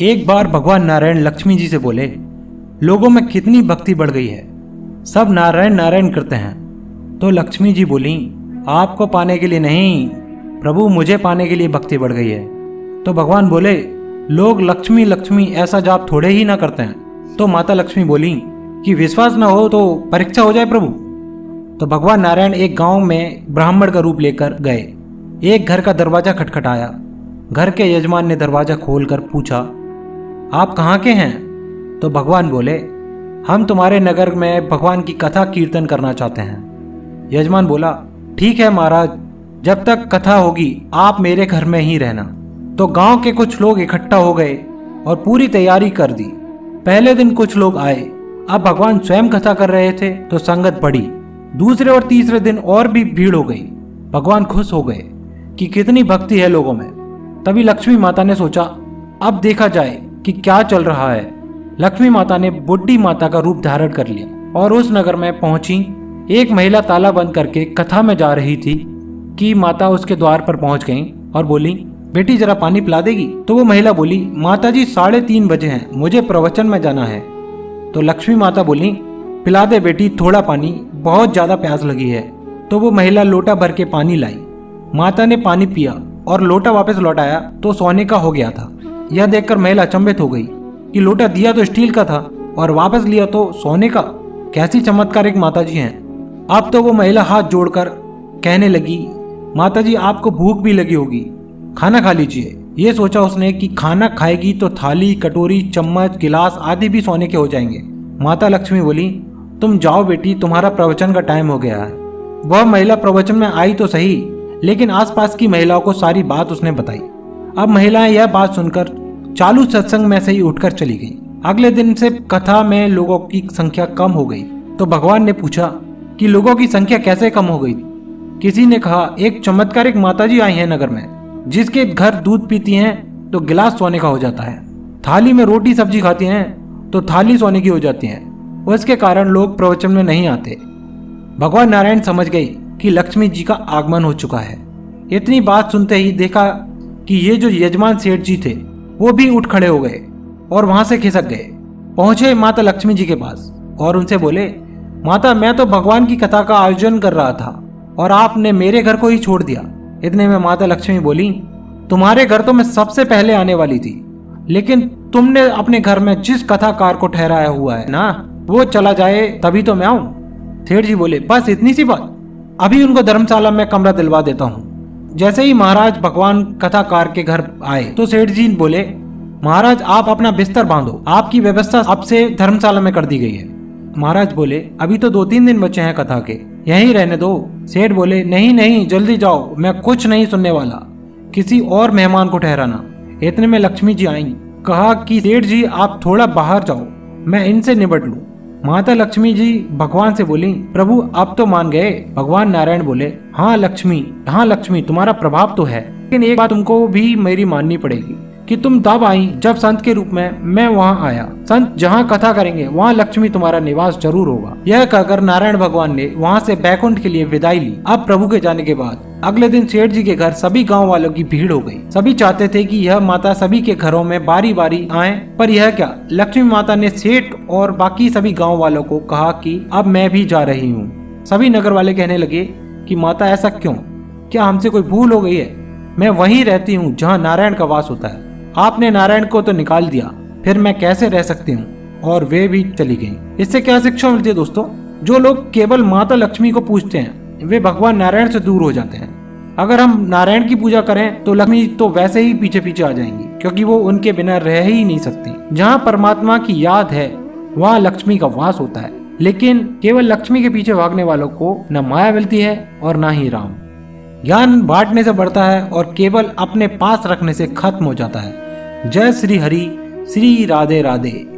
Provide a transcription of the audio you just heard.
एक बार भगवान नारायण लक्ष्मी जी से बोले, लोगों में कितनी भक्ति बढ़ गई है। सब नारायण नारायण करते हैं। तो लक्ष्मी जी बोली, आपको पाने के लिए नहीं, प्रभु मुझे पाने के लिए भक्ति बढ़ गई है। तो भगवान बोले, लोग लक्ष्मी लक्ष्मी ऐसा जाप थोड़े ही ना करते हैं। तो माता लक्ष्मी बोली, कि विश्वास ना हो तो परीक्षा हो जाए प्रभु। तो भगवान नारायण एक गाँव में ब्राह्मण का रूप लेकर गए। एक घर का दरवाज़ा खटखटाया। घर के यजमान ने दरवाज़ा खोलकर पूछा आप कहाँ के हैं? तो भगवान बोले, हम तुम्हारे नगर में भगवान की कथा कीर्तन करना चाहते हैं। यजमान बोला, ठीक है महाराज, जब तक कथा होगी, आप मेरे घर में ही रहना। तो गाँव के कुछ लोग इकट्ठा हो गए और पूरी तैयारी कर दी। पहले दिन कुछ लोग आए। अब भगवान स्वयं कथा कर रहे थे तो संगत बढ़ी। दूसरे और तीसरे दिन और भी भीड़ हो गई। भगवान खुश हो गए कि कितनी भक्ति है लोगों में। तभी लक्ष्मी माता ने सोचा, अब देखा जाए कि क्या चल रहा है? लक्ष्मी माता ने बुढ़ी माता का रूप धारण कर लिया और उस नगर में पहुँची। एक महिला ताला बंद करके कथा में जा रही थी कि माता उसके द्वार पर पहुँच गई और बोली, बेटी, जरा पानी पिला देगी? तो वो महिला बोली माता जी साढ़े तीन बजे हैं, मुझे प्रवचन में जाना है। तो लक्ष्मी माता बोली, पिला दे बेटी, थोड़ा पानी, बहुत ज़्यादा प्यास लगी है। तो वो महिला लोटा भर के पानी लाई। माता ने पानी पिया और लोटा वापस लौटाया तो सोने का हो गया था। यह देखकर महिला अचंभित हो गई कि लोटा दिया तो स्टील का था और वापस लिया तो सोने का। कैसी चमत्कारिक माता जी हैं। अब तो वो महिला हाथ जोड़कर कहने लगी माता जी आपको भूख भी लगी होगी। खाना खा लीजिए। ये सोचा उसने कि खाना खाएगी तो थाली, कटोरी, चम्मच, गिलास आदि भी सोने के हो जाएँगे। माता लक्ष्मी बोली, तुम जाओ बेटी, तुम्हारा प्रवचन का टाइम हो गया है। वह महिला प्रवचन में आई तो सही, लेकिन आसपास की महिलाओं को सारी बात उसने बताई। अब महिलाएँ यह बात सुनकर चालू सत्संग में से ही उठकर चली गई। अगले दिन से कथा में लोगों की संख्या कम हो गई। तो भगवान ने पूछा कि लोगों की संख्या कैसे कम हो गई? किसी ने कहा, एक चमत्कारिक माताजी आई है नगर में, जिसके घर दूध पीती हैं तो गिलास सोने का हो जाता है। थाली में रोटी सब्ज़ी खाती हैं तो थाली सोने की हो जाती है। उसके कारण लोग प्रवचन में नहीं आते। भगवान नारायण समझ गई कि लक्ष्मी जी का आगमन हो चुका है। इतनी बात सुनते ही देखा कि ये जो यजमान सेठ जी थे, वो भी उठ खड़े हो गए और वहाँ से खिसक गए। पहुँचे माता लक्ष्मी जी के पास और उनसे बोले, माता, मैं तो भगवान की कथा का आयोजन कर रहा था और आपने मेरे घर को ही छोड़ दिया। इतने में माता लक्ष्मी बोली, तुम्हारे घर तो मैं सबसे पहले आने वाली थी, लेकिन तुमने अपने घर में जिस कथाकार को ठहराया हुआ है ना, वो चला जाए, तभी तो मैं आऊँ। सेठ जी बोले, बस इतनी सी बात। अभी उनको धर्मशाला में कमरा दिलवा देता हूँ। जैसे ही महाराज भगवान कथाकार के घर आए तो सेठ जी बोले, महाराज, आप अपना बिस्तर बांधो। आपकी व्यवस्था अब से धर्मशाला में कर दी गई है। महाराज बोले, अभी तो दो तीन दिन बचे हैं कथा के। यहीं रहने दो। सेठ बोले, नहीं नहीं, जल्दी जाओ। मैं कुछ नहीं सुनने वाला। किसी और मेहमान को ठहराना। इतने में लक्ष्मी जी आई। कहा कि, सेठ जी, आप थोड़ा बाहर जाओ। मैं इनसे निबट लू। माता लक्ष्मी जी भगवान से बोली, प्रभु, आप तो मान गए। भगवान नारायण बोले हाँ लक्ष्मी हाँ लक्ष्मी, तुम्हारा प्रभाव तो है, लेकिन एक बात तुमको भी मेरी माननी पड़ेगी। कि तुम तब आई जब संत के रूप में मैं वहाँ आया। संत जहाँ कथा करेंगे, वहाँ लक्ष्मी तुम्हारा निवास ज़रूर होगा। यह कहकर नारायण भगवान ने वहाँ से बैकुंठ के लिए विदाई ली। अब प्रभु के जाने के बाद, अगले दिन सेठ जी के घर सभी गाँव वालों की भीड़ हो गई। सभी चाहते थे कि यह माता सभी के घरों में बारी बारी आए, पर यह क्या? लक्ष्मी माता ने सेठ और बाकी सभी गाँव वालों को कहा कि, अब मैं भी जा रही हूँ। सभी नगर वाले कहने लगे कि, माता, ऐसा क्यों? क्या हमसे कोई भूल हो गई है? मैं वहीं रहती हूँ जहाँ नारायण का वास होता है। आपने नारायण को तो निकाल दिया, फिर मैं कैसे रह सकती हूँ? और वे भी चली गई। इससे क्या शिक्षा मिलती है दोस्तों? जो लोग केवल माता लक्ष्मी को पूछते हैं, वे भगवान नारायण से दूर हो जाते हैं। अगर हम नारायण की पूजा करें तो लक्ष्मी तो वैसे ही पीछे पीछे आ जाएँगी, क्योंकि वो उनके बिना रह ही नहीं सकती। जहाँ परमात्मा की याद है, वहाँ लक्ष्मी का वास होता है। लेकिन केवल लक्ष्मी के पीछे भागने वालों को न माया मिलती है और न ही राम। ज्ञान बांटने से बढ़ता है और केवल अपने पास रखने से खत्म हो जाता है। जय श्री हरि श्री राधे राधे।